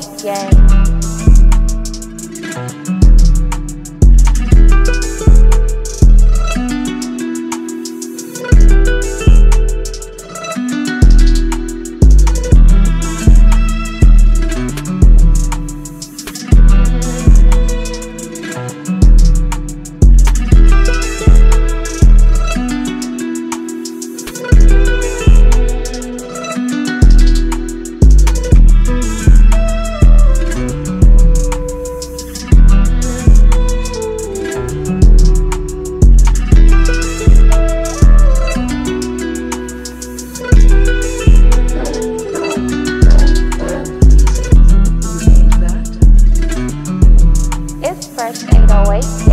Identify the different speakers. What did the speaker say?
Speaker 1: Yeah. go.